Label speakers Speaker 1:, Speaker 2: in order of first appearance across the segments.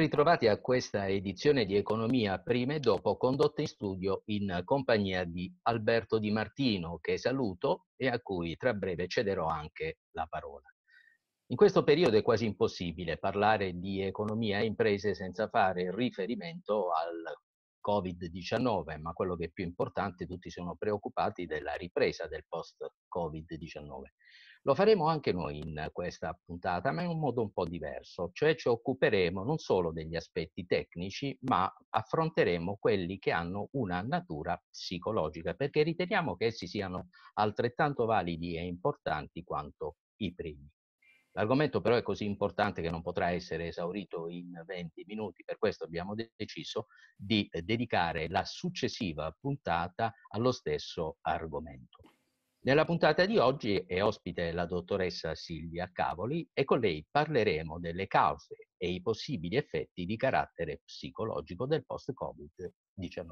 Speaker 1: ritrovati a questa edizione di Economia Prima e Dopo condotta in studio in compagnia di Alberto Di Martino, che saluto e a cui tra breve cederò anche la parola. In questo periodo è quasi impossibile parlare di economia e imprese senza fare riferimento al Covid-19, ma quello che è più importante, tutti sono preoccupati della ripresa del post-Covid-19. Lo faremo anche noi in questa puntata, ma in un modo un po' diverso, cioè ci occuperemo non solo degli aspetti tecnici, ma affronteremo quelli che hanno una natura psicologica, perché riteniamo che essi siano altrettanto validi e importanti quanto i primi. L'argomento però è così importante che non potrà essere esaurito in 20 minuti, per questo abbiamo deciso di dedicare la successiva puntata allo stesso argomento. Nella puntata di oggi è ospite la dottoressa Silvia Cavoli e con lei parleremo delle cause e i possibili effetti di carattere psicologico del post-Covid-19.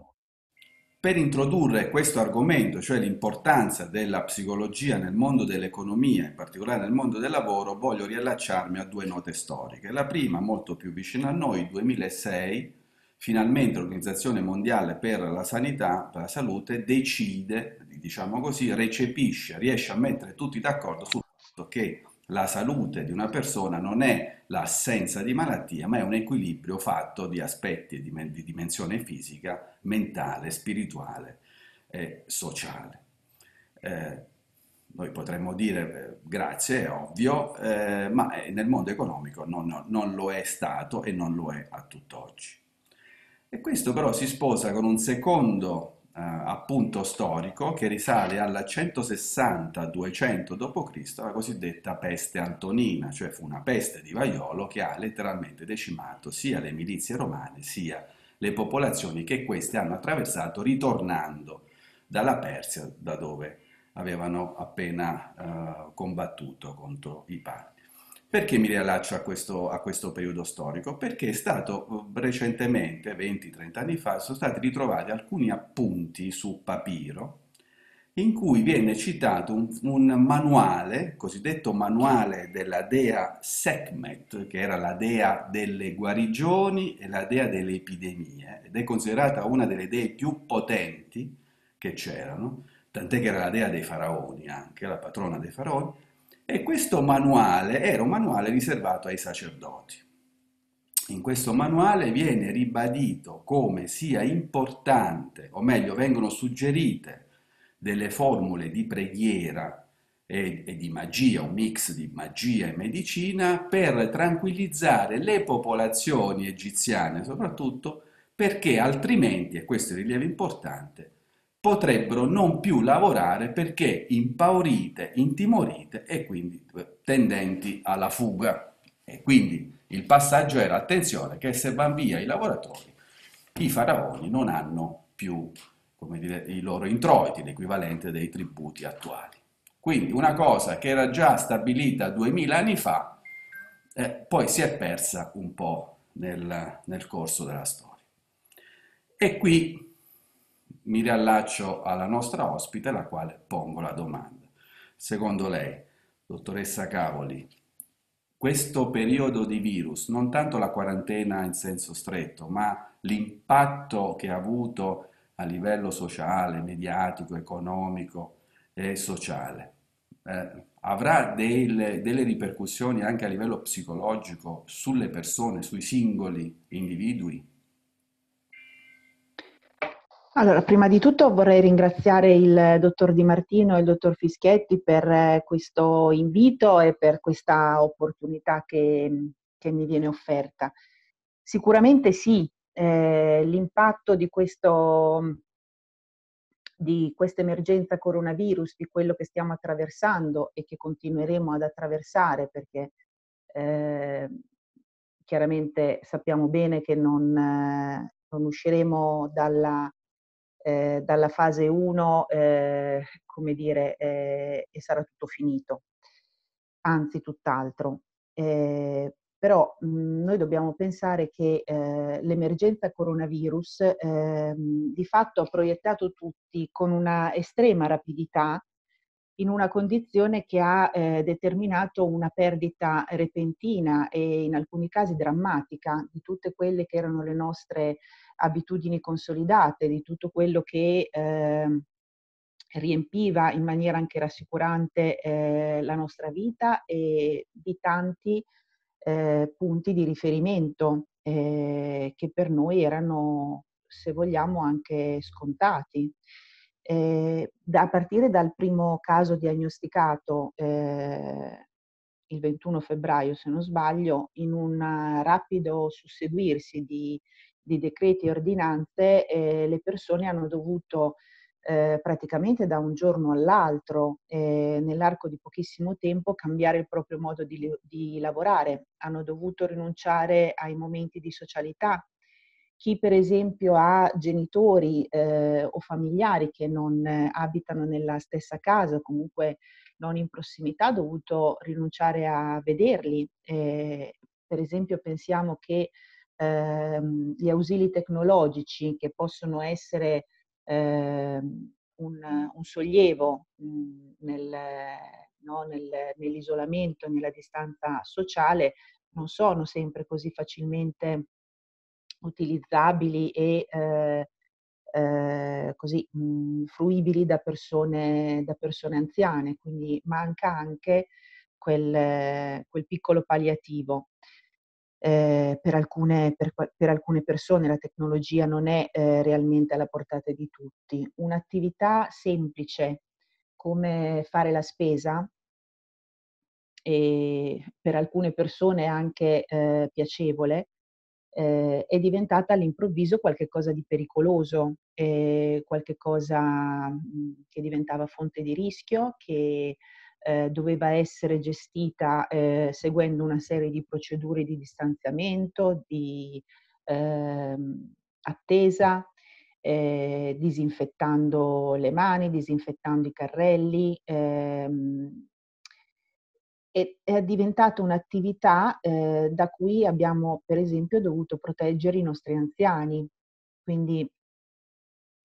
Speaker 2: Per introdurre questo argomento, cioè l'importanza della psicologia nel mondo dell'economia, in particolare nel mondo del lavoro, voglio riallacciarmi a due note storiche. La prima, molto più vicina a noi, 2006, finalmente l'Organizzazione Mondiale per la Sanità, per la Salute, decide, diciamo così, recepisce, riesce a mettere tutti d'accordo sul fatto che la salute di una persona non è l'assenza di malattia, ma è un equilibrio fatto di aspetti di, di dimensione fisica, mentale, spirituale e sociale. Eh, noi potremmo dire eh, grazie, è ovvio, eh, ma nel mondo economico non, non lo è stato e non lo è a tutt'oggi. E questo però si sposa con un secondo eh, appunto storico che risale al 160-200 d.C., la cosiddetta peste antonina, cioè fu una peste di vaiolo che ha letteralmente decimato sia le milizie romane sia le popolazioni che queste hanno attraversato ritornando dalla Persia, da dove avevano appena eh, combattuto contro i parti. Perché mi riallaccio a questo, a questo, periodo storico? Perché è stato eh, recentemente, 20-30 anni fa, sono stati ritrovati alcuni appunti su papiro in cui viene citato un, un manuale, cosiddetto manuale della dea Sekhmet, che era la dea delle guarigioni e la dea delle epidemie, ed è considerata una delle dee più potenti che c'erano, tant'è che era la dea dei faraoni anche, la patrona dei faraoni, e questo manuale era un manuale riservato ai sacerdoti. In questo manuale viene ribadito come sia importante, o meglio vengono suggerite delle formule di preghiera e, e, di magia, un mix di magia e medicina, per tranquillizzare le popolazioni egiziane soprattutto, perché altrimenti, e questo è il rilievo importante, potrebbero non più lavorare perché impaurite, intimorite e quindi eh, tendenti alla fuga. E quindi il passaggio era attenzione che se van via i lavoratori, i faraoni non hanno più dire, i loro introiti, l'equivalente dei tributi attuali. Quindi una cosa che era già stabilita duemila anni fa, eh, poi si è persa un po' nel, nel corso della storia. E qui mi riallaccio alla nostra ospite, la quale pongo la domanda. Secondo lei, dottoressa Cavoli, questo periodo di virus, non tanto la quarantena in senso stretto, ma l'impatto che ha avuto a livello sociale, mediatico, economico e sociale, eh, avrà del, delle ripercussioni anche a livello psicologico sulle persone, sui singoli individui?
Speaker 3: Allora, prima di tutto vorrei ringraziare il dottor Di Martino e il dottor Fischietti per eh, questo invito e per questa opportunità che, che mi viene offerta. Sicuramente sì, eh, l'impatto di questa emergenza coronavirus, di quello che stiamo attraversando e che continueremo ad attraversare perché eh, chiaramente sappiamo bene che non, eh, non usciremo dalla, eh, dalla fase 1, eh, come dire, eh, e sarà tutto finito, anzi tutt'altro. Eh, però mh, mhmm, noi dobbiamo pensare che eh, l'emergenza coronavirus ehm, di fatto ha proiettato tutti con una estrema rapidità in una condizione che ha eh, determinato una perdita repentina e in alcuni casi drammatica di tutte quelle che erano le nostre abitudini consolidate, di tutto quello che eh, riempiva in maniera anche rassicurante eh, la nostra vita e di tanti eh, punti di riferimento eh, che per noi erano, se vogliamo, anche scontati. Eh, a partire dal primo caso diagnosticato eh, il 21 febbraio, se non sbaglio, in un rapido susseguirsi di, di decreti e ordinanze, eh, le persone hanno dovuto eh, praticamente da un giorno all'altro, eh, nell'arco di pochissimo tempo, cambiare il proprio modo di, di, lavorare. Hanno dovuto rinunciare ai momenti di socialità. Chi per esempio ha genitori eh, o familiari che non abitano nella stessa casa o comunque non in prossimità, ha dovuto rinunciare a vederli. Eh, per esempio pensiamo che ehm, gli ausili tecnologici che possono essere eh, un, un, sollievo mh, mhmm, nel, no, nel, nell'isolamento, nella distanza sociale, non sono sempre così facilmente utilizzabili e eh, eh, così mh, fruibili da persone, da persone anziane, quindi manca anche quel, quel piccolo palliativo eh, per, alcune, per, per, alcune, persone la tecnologia non è eh, realmente alla portata di tutti. Un'attività semplice come fare la spesa, e per alcune persone anche eh, piacevole, eh, è diventata all'improvviso qualcosa di pericoloso, eh, qualcosa mhmm, che diventava fonte di rischio, che eh, doveva essere gestita eh, seguendo una serie di procedure di distanziamento, di ehm, attesa, eh, disinfettando le mani, disinfettando i carrelli. Ehm, è diventata un'attività eh, da cui abbiamo per esempio dovuto proteggere i nostri anziani, quindi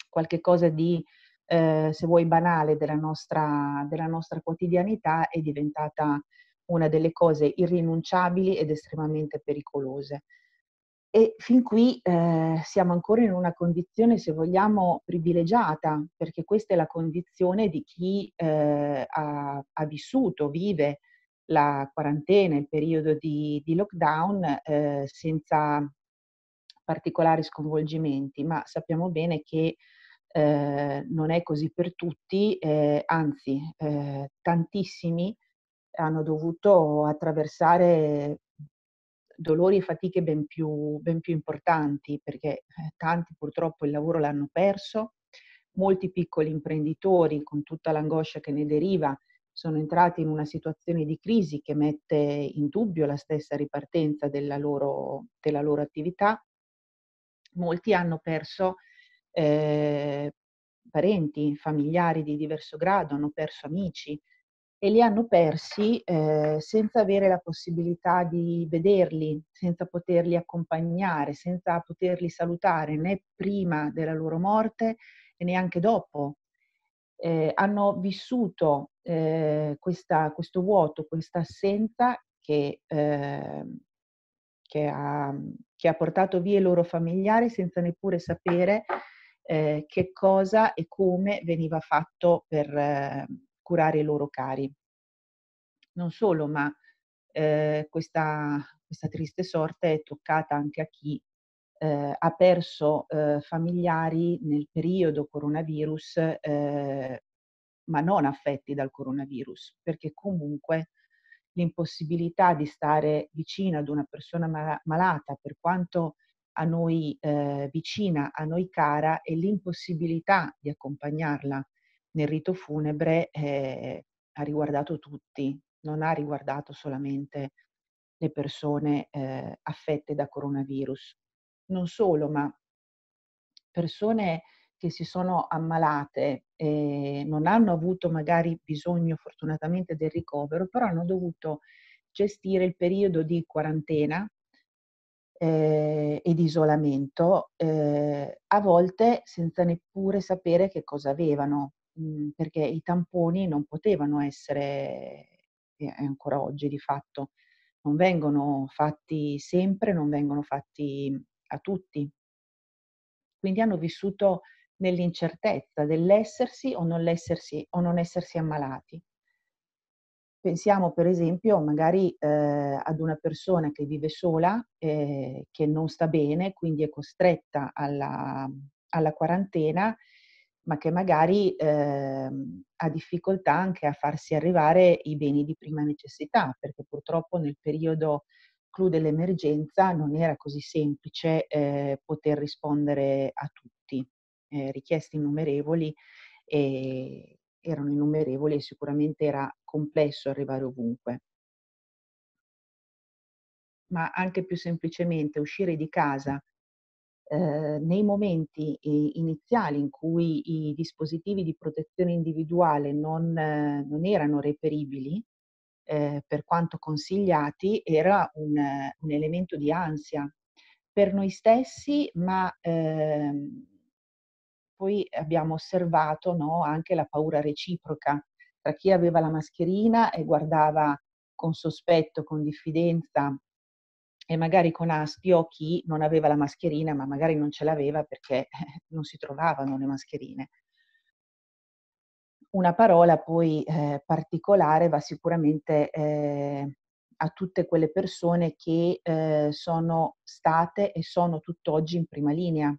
Speaker 3: qualche cosa di eh, se vuoi, banale della nostra, della nostra quotidianità è diventata una delle cose irrinunciabili ed estremamente pericolose. E fin qui eh, siamo ancora in una condizione, se vogliamo, privilegiata, perché questa è la condizione di chi eh, ha, ha, vissuto, vive la quarantena, il periodo di, di lockdown eh, senza particolari sconvolgimenti, ma sappiamo bene che eh, non è così per tutti, eh, anzi eh, tantissimi hanno dovuto attraversare dolori e fatiche ben più, ben più importanti perché eh, tanti purtroppo il lavoro l'hanno perso, molti piccoli imprenditori con tutta l'angoscia che ne deriva sono entrati in una situazione di crisi che mette in dubbio la stessa ripartenza della loro, della loro attività. Molti hanno perso eh, parenti, familiari di diverso grado, hanno perso amici e li hanno persi eh, senza avere la possibilità di vederli, senza poterli accompagnare, senza poterli salutare né prima della loro morte e neanche dopo. Eh, hanno vissuto eh, questa, questo vuoto, questa assenza che, ehm, che, ha, che ha portato via i loro familiari senza neppure sapere eh, che cosa e come veniva fatto per eh, curare i loro cari. Non solo, ma eh, questa, questa, triste sorte è toccata anche a chi eh, ha perso eh, familiari nel periodo coronavirus, eh, ma non affetti dal coronavirus, perché comunque l'impossibilità di stare vicino ad una persona malata, per quanto a noi eh, vicina, a noi cara e l'impossibilità di accompagnarla nel rito funebre eh, ha riguardato tutti, non ha riguardato solamente le persone eh, affette da coronavirus. Non solo, ma persone che si sono ammalate e non hanno avuto magari bisogno fortunatamente del ricovero, però hanno dovuto gestire il periodo di quarantena eh, e di isolamento, eh, a volte senza neppure sapere che cosa avevano. mh, perché i tamponi non potevano essere, e ancora oggi di fatto, non vengono fatti sempre, non vengono fatti a tutti. Quindi hanno vissuto nell'incertezza dell'essersi o non, o non essersi ammalati. Pensiamo per esempio magari eh, ad una persona che vive sola, eh, che non sta bene, quindi è costretta alla, alla quarantena, ma che magari eh, ha difficoltà anche a farsi arrivare i beni di prima necessità, perché purtroppo nel periodo clou dell'emergenza non era così semplice eh, poter rispondere a tutti, eh, richieste innumerevoli e erano innumerevoli e sicuramente era complesso arrivare ovunque. Ma anche più semplicemente uscire di casa eh, nei momenti iniziali in cui i dispositivi di protezione individuale non, eh, non erano reperibili, eh, per quanto consigliati, era un, un, elemento di ansia per noi stessi, ma ehm, poi abbiamo osservato no, anche la paura reciproca tra chi aveva la mascherina e guardava con sospetto, con diffidenza e magari con astio chi non aveva la mascherina, ma magari non ce l'aveva perché non si trovavano le mascherine. Una parola poi eh, particolare va sicuramente eh, a tutte quelle persone che eh, sono state e sono tutt'oggi in prima linea.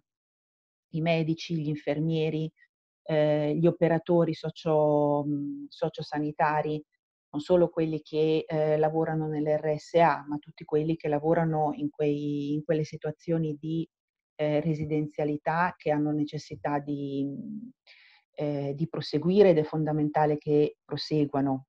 Speaker 3: I medici, gli infermieri, eh, gli operatori socio, mhmm, sociosanitari, non solo quelli che eh, lavorano nell'RSA, ma tutti quelli che lavorano in, quei, in quelle situazioni di eh, residenzialità che hanno necessità di, mhmm, eh, di proseguire ed è fondamentale che proseguano,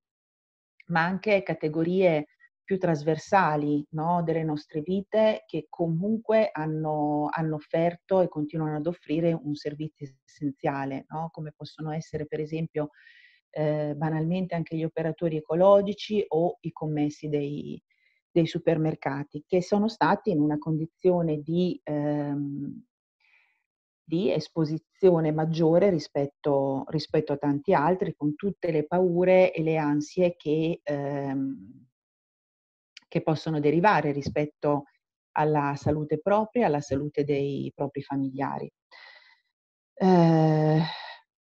Speaker 3: ma anche categorie più trasversali no, delle nostre vite che comunque hanno, hanno, offerto e continuano ad offrire un servizio essenziale, no? come possono essere per esempio eh, banalmente anche gli operatori ecologici o i commessi dei, dei, supermercati, che sono stati in una condizione di, ehm, di esposizione maggiore rispetto, rispetto, a tanti altri, con tutte le paure e le ansie che... Ehm, che possono derivare rispetto alla salute propria, alla salute dei propri familiari. Eh,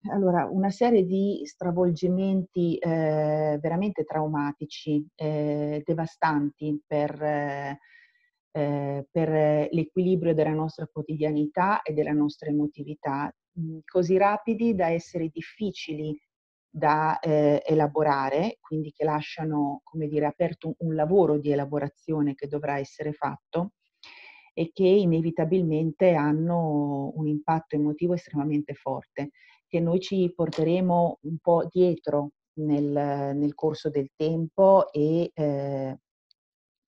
Speaker 3: allora, una serie di stravolgimenti eh, veramente traumatici, eh, devastanti per, eh, per, l'equilibrio della nostra quotidianità e della nostra emotività, mh, così rapidi da essere difficili da eh, elaborare, quindi che lasciano, come dire, aperto un lavoro di elaborazione che dovrà essere fatto e che inevitabilmente hanno un impatto emotivo estremamente forte, che noi ci porteremo un po' dietro nel, nel corso del tempo e eh,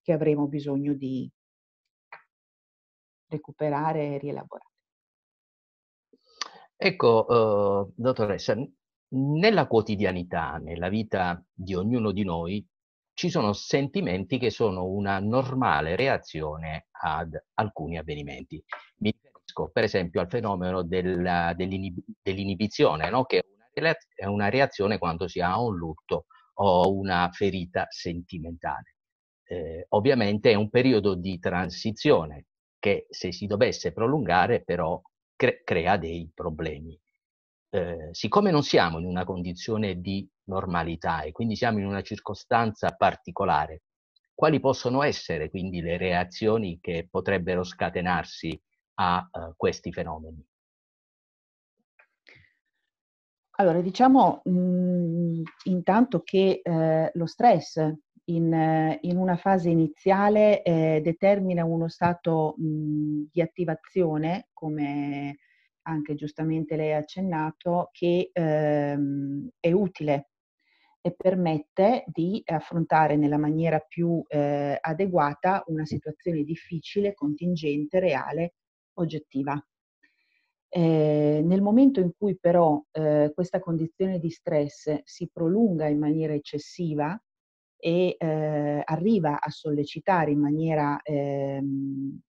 Speaker 3: che avremo bisogno di recuperare e rielaborare.
Speaker 1: Ecco, uh, dottoressa, nella quotidianità, nella vita di ognuno di noi, ci sono sentimenti che sono una normale reazione ad alcuni avvenimenti. Mi riferisco per esempio al fenomeno della, dell'inib- dell'inibizione, no? che è una reazione quando si ha un lutto o una ferita sentimentale. Eh, ovviamente è un periodo di transizione che se si dovesse prolungare però cre- crea dei problemi eh, siccome non siamo in una condizione di normalità e quindi siamo in una circostanza particolare, quali possono essere quindi le reazioni che potrebbero scatenarsi a uh, questi fenomeni?
Speaker 3: Allora, diciamo mh, mhmm, intanto che eh, lo stress in, in, una fase iniziale eh, determina uno stato mh, di attivazione, come anche giustamente lei ha accennato, che ehm, è utile e permette di affrontare nella maniera più eh, adeguata una situazione difficile, contingente, reale, oggettiva. Eh, nel momento in cui però eh, questa condizione di stress si prolunga in maniera eccessiva e eh, arriva a sollecitare in maniera ehm,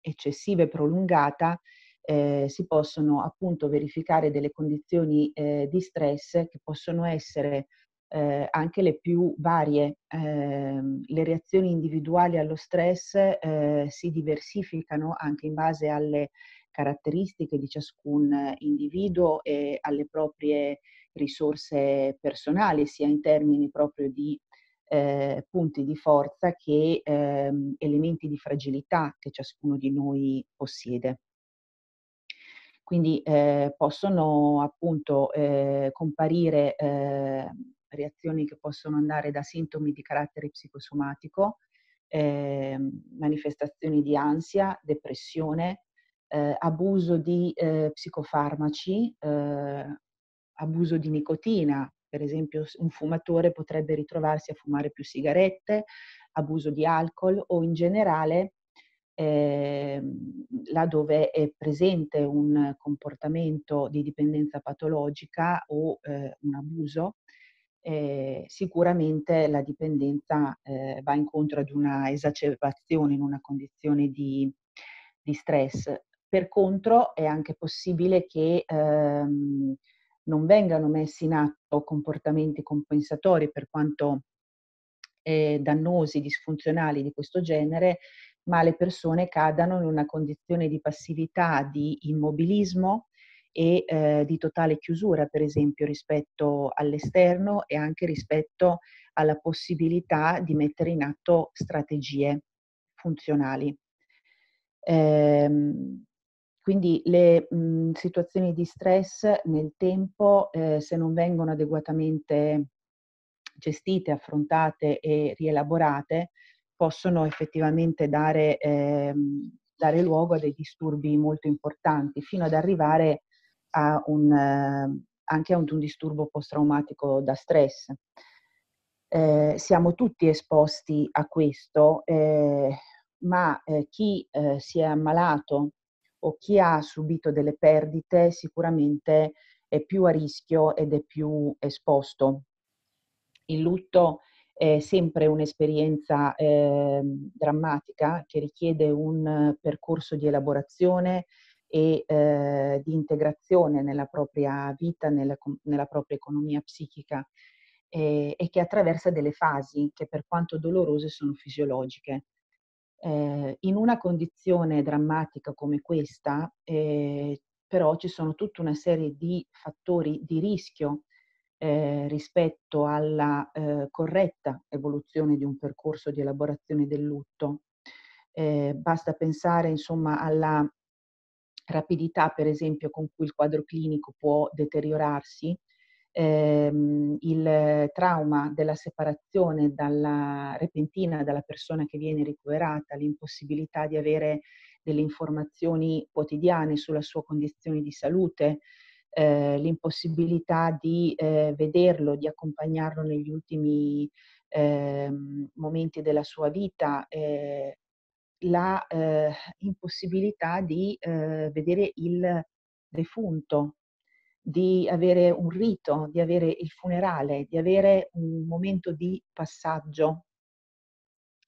Speaker 3: eccessiva e prolungata eh, si possono appunto verificare delle condizioni eh, di stress che possono essere eh, anche le più varie. Ehm, le reazioni individuali allo stress eh, si diversificano anche in base alle caratteristiche di ciascun individuo e alle proprie risorse personali, sia in termini proprio di eh, punti di forza che ehm, elementi di fragilità che ciascuno di noi possiede. Quindi eh, possono appunto eh, comparire ehm, reazioni che possono andare da sintomi di carattere psicosomatico, ehm, manifestazioni di ansia, depressione, eh, abuso di eh, psicofarmaci, eh, abuso di nicotina, per esempio un fumatore potrebbe ritrovarsi a fumare più sigarette, abuso di alcol o in generale eh, dove è presente un comportamento di dipendenza patologica o eh, un abuso, eh, sicuramente la dipendenza eh, va incontro ad una esacerbazione in una condizione di, di stress. Per contro è anche possibile che ehm, non vengano messi in atto comportamenti compensatori per quanto eh, dannosi, disfunzionali di questo genere, ma le persone cadano in una condizione di passività, di immobilismo e eh, di totale chiusura, per esempio, rispetto all'esterno e anche rispetto alla possibilità di mettere in atto strategie funzionali. Ehm, quindi le mh, situazioni di stress nel tempo, eh, se non vengono adeguatamente gestite, affrontate e rielaborate, possono effettivamente dare, ehm, dare luogo a dei disturbi molto importanti, fino ad arrivare a un, eh, anche a un, un disturbo post-traumatico da stress. Eh, siamo tutti esposti a questo, eh, ma eh, chi eh, si è ammalato o chi ha subito delle perdite sicuramente è più a rischio ed è più esposto. Il lutto è sempre un'esperienza eh, drammatica che richiede un percorso di elaborazione e eh, di integrazione nella propria vita, nella, nella propria economia psichica eh, e che attraversa delle fasi che per quanto dolorose sono fisiologiche. Eh, in una condizione drammatica come questa, eh, però ci sono tutta una serie di fattori di rischio eh, rispetto alla eh, corretta evoluzione di un percorso di elaborazione del lutto. Eh, basta pensare insomma alla rapidità, per esempio, con cui il quadro clinico può deteriorarsi, ehm, il trauma della separazione dalla repentina dalla persona che viene ricoverata, l'impossibilità di avere delle informazioni quotidiane sulla sua condizione di salute, eh, l'impossibilità di eh, vederlo, di accompagnarlo negli ultimi eh, momenti della sua vita, eh, la eh, impossibilità di eh, vedere il defunto di avere un rito, di avere il funerale, di avere un momento di passaggio,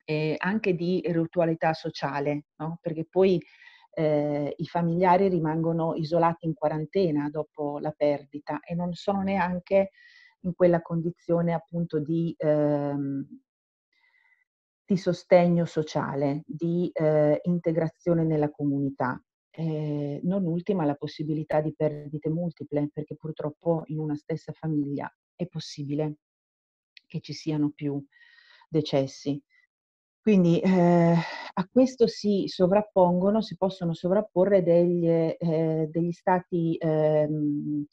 Speaker 3: eh, anche di ritualità sociale, no? perché poi eh, i familiari rimangono isolati in quarantena dopo la perdita e non sono neanche in quella condizione appunto di, ehm, di sostegno sociale, di eh, integrazione nella comunità eh, non ultima la possibilità di perdite multiple, perché purtroppo in una stessa famiglia è possibile che ci siano più decessi. Quindi eh, a questo si sovrappongono, si possono sovrapporre degli, eh, degli stati ehm,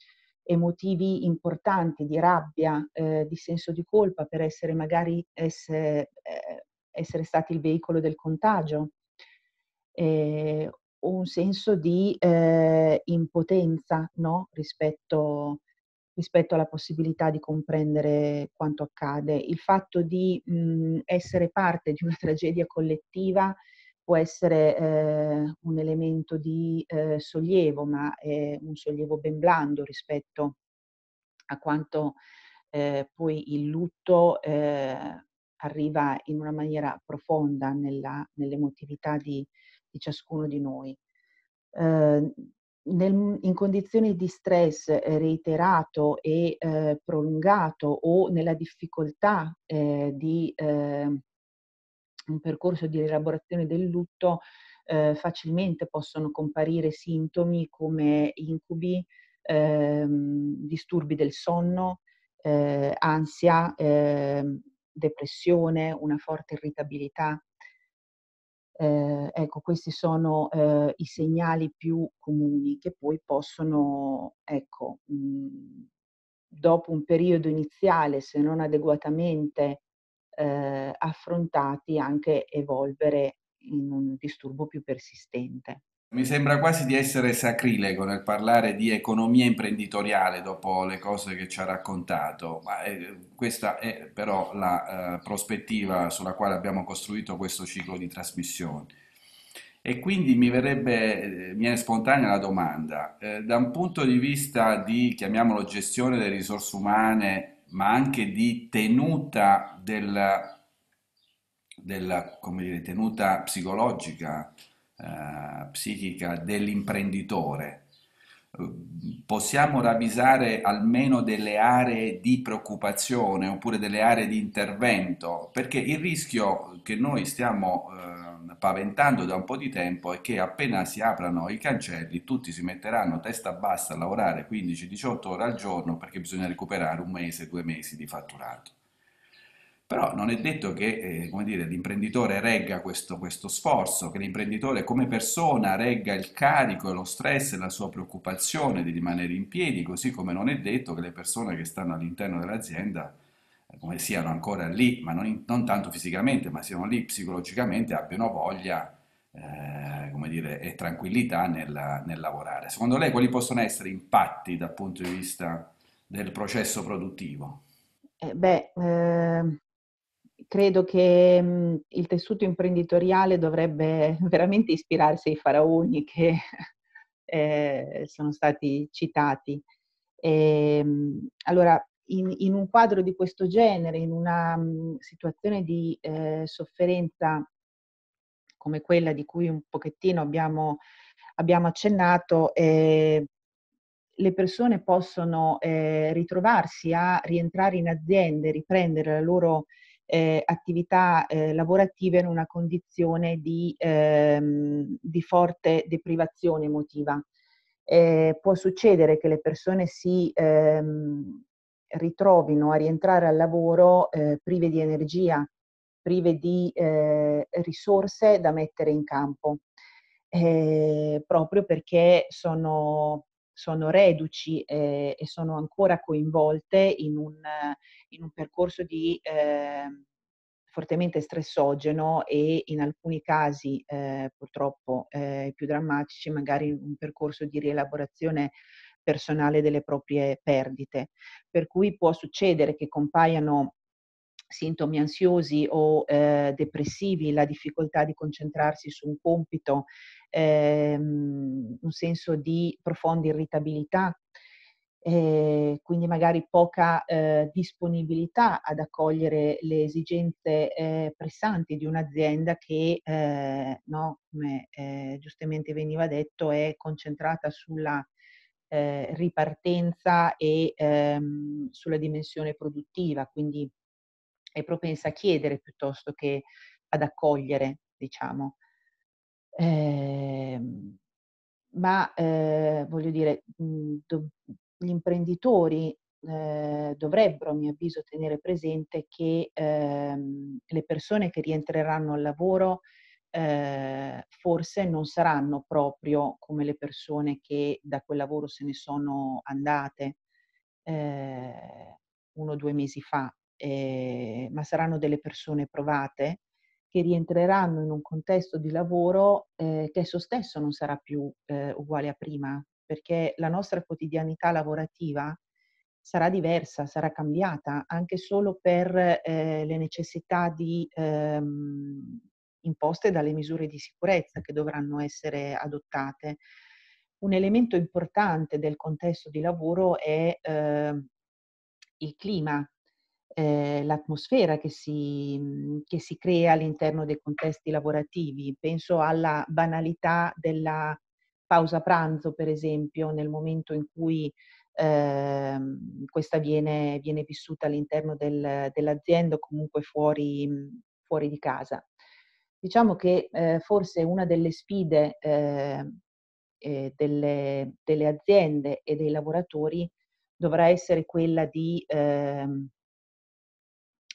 Speaker 3: emotivi importanti di rabbia, eh, di senso di colpa per essere magari essere, eh, essere stati il veicolo del contagio, eh, un senso di eh, impotenza no? rispetto, rispetto, alla possibilità di comprendere quanto accade. Il fatto di mh, mhmm, essere parte di una tragedia collettiva può essere eh, un elemento di eh, sollievo, ma è un sollievo ben blando rispetto a quanto eh, poi il lutto eh, arriva in una maniera profonda nella, nell'emotività di, di ciascuno di noi. eh, nel, in condizioni di stress reiterato e eh, prolungato o nella difficoltà eh, di eh, un percorso di elaborazione del lutto, eh, facilmente possono comparire sintomi come incubi, ehm, disturbi del sonno, eh, ansia, ehm, depressione, una forte irritabilità. Eh, ecco, questi sono eh, i segnali più comuni che poi possono, ecco, mh, mhmm, dopo un periodo iniziale, se non adeguatamente eh, affrontati, anche evolvere in un disturbo più persistente.
Speaker 2: Mi sembra quasi di essere sacrilego nel parlare di economia imprenditoriale dopo le cose che ci ha raccontato, ma eh, questa è però la eh, prospettiva sulla quale abbiamo costruito questo ciclo di trasmissioni. E quindi mi verrebbe, eh, viene spontanea la domanda, eh, da un punto di vista di, chiamiamolo, gestione delle risorse umane, ma anche di tenuta della, della dire, tenuta psicologica, eh, psichica dell'imprenditore, possiamo ravvisare almeno delle aree di preoccupazione oppure delle aree di intervento, perché il rischio che noi stiamo eh, paventando da un po' di tempo è che appena si aprano i cancelli tutti si metteranno testa bassa a lavorare 15-18 ore al giorno perché bisogna recuperare un mese, due mesi di fatturato. Però non è detto che eh, dire, l'imprenditore regga questo, questo, sforzo, che l'imprenditore come persona regga il carico e lo stress e la sua preoccupazione di rimanere in piedi, così come non è detto che le persone che stanno all'interno dell'azienda, eh, come siano ancora lì, ma non, in, non, tanto fisicamente, ma siano lì psicologicamente, abbiano voglia eh, come dire, e tranquillità nel, nel lavorare. Secondo lei quali possono essere impatti dal punto di vista del processo produttivo?
Speaker 3: Eh, beh, eh, credo che mh, il tessuto imprenditoriale dovrebbe veramente ispirarsi ai faraoni che eh, sono stati citati. E, ehm, allora, in, in, un quadro di questo genere, in una mh, situazione di eh, sofferenza come quella di cui un pochettino abbiamo, abbiamo accennato, eh, le persone possono eh, ritrovarsi a rientrare in aziende, riprendere la loro eh, attività eh, lavorative in una condizione di, ehm, di forte deprivazione emotiva. Eh, può succedere che le persone si ehm, ritrovino a rientrare al lavoro eh, prive di energia, prive di eh, risorse da mettere in campo, eh, proprio perché sono sono reduci eh, e sono ancora coinvolte in un, in un percorso di eh, fortemente stressogeno e in alcuni casi eh, purtroppo eh, più drammatici magari un percorso di rielaborazione personale delle proprie perdite. Per cui può succedere che compaiano sintomi ansiosi o eh, depressivi, la difficoltà di concentrarsi su un compito, ehm, un senso di profonda irritabilità, eh, quindi magari poca eh, disponibilità ad accogliere le esigenze eh, pressanti di un'azienda che, eh, no, come eh, giustamente veniva detto, è concentrata sulla ripartenza e ehm, sulla dimensione produttiva, quindi è propensa a chiedere piuttosto che ad accogliere, diciamo. Eh, ma eh, voglio dire, mhmm, do, gli imprenditori eh, dovrebbero, a mio avviso, tenere presente che ehm, le persone che rientreranno al lavoro eh, forse non saranno proprio come le persone che da quel lavoro se ne sono andate eh, uno o due mesi fa eh, ma saranno delle persone provate che rientreranno in un contesto di lavoro eh, che esso stesso non sarà più eh, uguale a prima, perché la nostra quotidianità lavorativa sarà diversa, sarà cambiata anche solo per eh, le necessità di, ehm, imposte dalle misure di sicurezza che dovranno essere adottate. Un elemento importante del contesto di lavoro è eh, il clima eh, l'atmosfera che si, mhmm, che si crea all'interno dei contesti lavorativi. Penso alla banalità della pausa pranzo, per esempio, nel momento in cui eh, questa viene, viene, vissuta all'interno del, dell'azienda o comunque fuori, fuori, di casa. Diciamo che eh, forse una delle sfide ehm, eh, delle, delle, aziende e dei lavoratori dovrà essere quella di, ehm,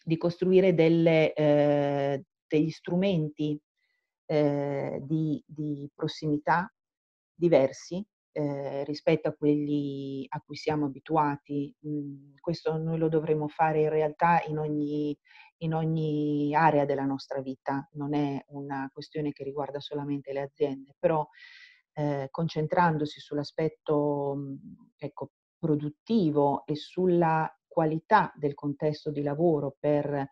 Speaker 3: di costruire delle, eh, degli strumenti eh, di, di, prossimità diversi eh, rispetto a quelli a cui siamo abituati. Mm, questo noi lo dovremo fare in realtà in ogni, in ogni area della nostra vita, non è una questione che riguarda solamente le aziende, però eh, concentrandosi sull'aspetto mm, ecco, produttivo e sulla qualità del contesto di lavoro per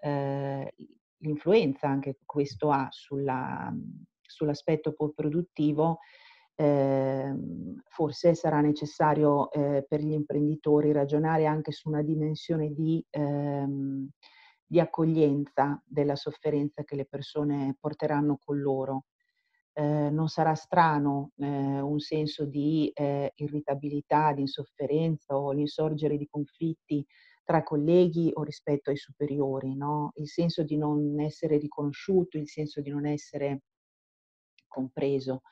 Speaker 3: eh, l'influenza anche che questo ha sulla, sull'aspetto produttivo, eh, forse sarà necessario eh, per gli imprenditori ragionare anche su una dimensione di, ehm, di accoglienza della sofferenza che le persone porteranno con loro. Eh, non sarà strano eh, un senso di eh, irritabilità, di insofferenza o l'insorgere di conflitti tra colleghi o rispetto ai superiori, no? il senso di non essere riconosciuto, il senso di non essere compreso,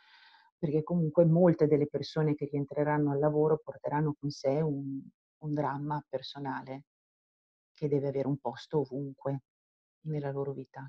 Speaker 3: perché comunque molte delle persone che rientreranno al lavoro porteranno con sé un, un dramma personale che deve avere un posto ovunque nella loro vita.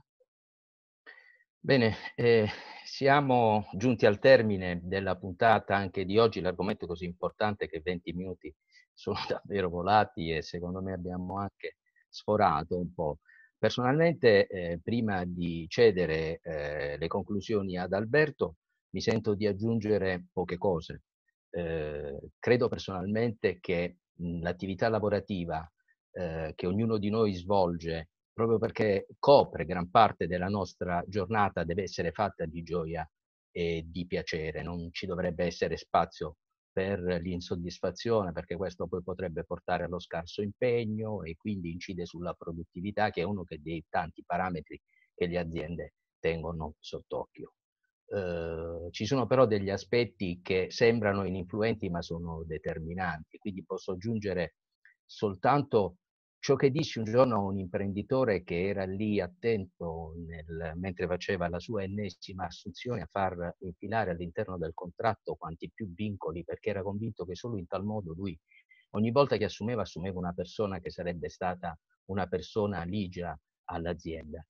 Speaker 1: Bene, eh, siamo giunti al termine della puntata anche di oggi, l'argomento così importante che 20 minuti sono davvero volati e secondo me abbiamo anche sforato un po'. Personalmente, eh, prima di cedere eh, le conclusioni ad Alberto, mi sento di aggiungere poche cose. Eh, credo personalmente che l'attività lavorativa eh, che ognuno di noi svolge, proprio perché copre gran parte della nostra giornata, deve essere fatta di gioia e di piacere. Non ci dovrebbe essere spazio per l'insoddisfazione, perché questo poi potrebbe portare allo scarso impegno e quindi incide sulla produttività, che è uno dei tanti parametri che le aziende tengono sott'occhio. Eh, ci sono però degli aspetti che sembrano ininfluenti ma sono determinanti, quindi posso aggiungere soltanto ciò che dissi un giorno a un imprenditore che era lì attento nel, mentre faceva la sua ennesima assunzione a far infilare all'interno del contratto quanti più vincoli perché era convinto che solo in tal modo lui ogni volta che assumeva assumeva una persona che sarebbe stata una persona ligia all'azienda.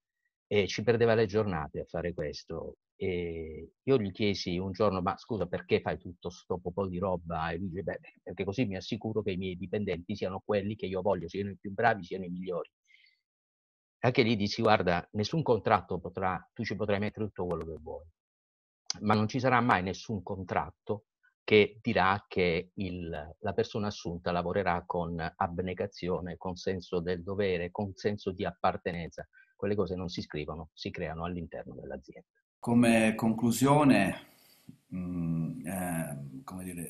Speaker 1: E ci perdeva le giornate a fare questo e io gli chiesi un giorno, ma scusa, perché fai tutto sto po' di roba? E lui dice, beh, perché così mi assicuro che i miei dipendenti siano quelli che io voglio, siano i più bravi, siano i migliori. Anche lì dici, guarda, nessun contratto potrà, tu ci potrai mettere tutto quello che vuoi, ma non ci sarà mai nessun contratto che dirà che il, la persona assunta lavorerà con abnegazione, con senso del dovere, con senso di appartenenza. Quelle cose non si scrivono, si creano all'interno dell'azienda.
Speaker 2: Come conclusione, mh, mm, eh, come dire,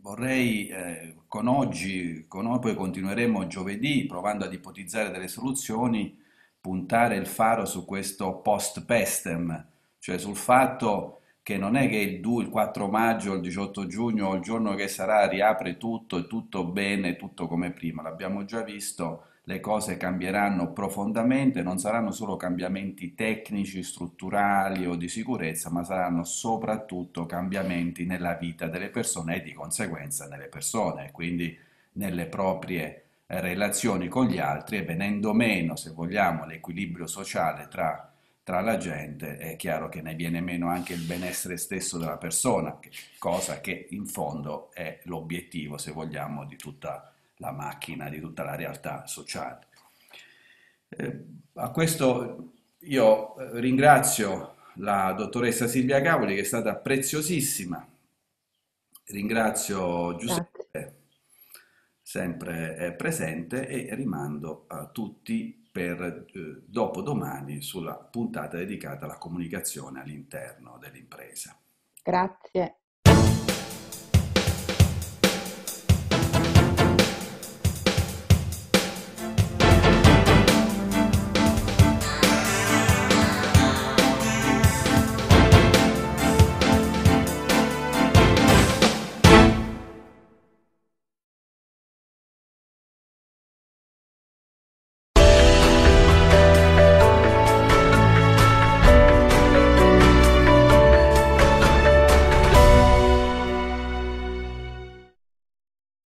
Speaker 2: vorrei eh, con oggi, con, poi continueremo giovedì provando ad ipotizzare delle soluzioni, puntare il faro su questo post pestem, cioè sul fatto che non è che il 2, il 4 maggio, il 18 giugno il giorno che sarà riapre tutto e tutto bene, tutto come prima, l'abbiamo già visto le cose cambieranno profondamente, non saranno solo cambiamenti tecnici, strutturali o di sicurezza, ma saranno soprattutto cambiamenti nella vita delle persone e di conseguenza nelle persone, quindi nelle proprie eh, relazioni con gli altri e venendo meno, se vogliamo, l'equilibrio sociale tra, tra la gente, è chiaro che ne viene meno anche il benessere stesso della persona, cosa che in fondo è l'obiettivo, se vogliamo, di tutta la la macchina di tutta la realtà sociale. Eh, a questo io eh, ringrazio la dottoressa Silvia Cavoli che è stata preziosissima, ringrazio Giuseppe sempre presente e rimando a tutti per eh, dopodomani sulla puntata dedicata alla comunicazione all'interno dell'impresa.
Speaker 3: Grazie.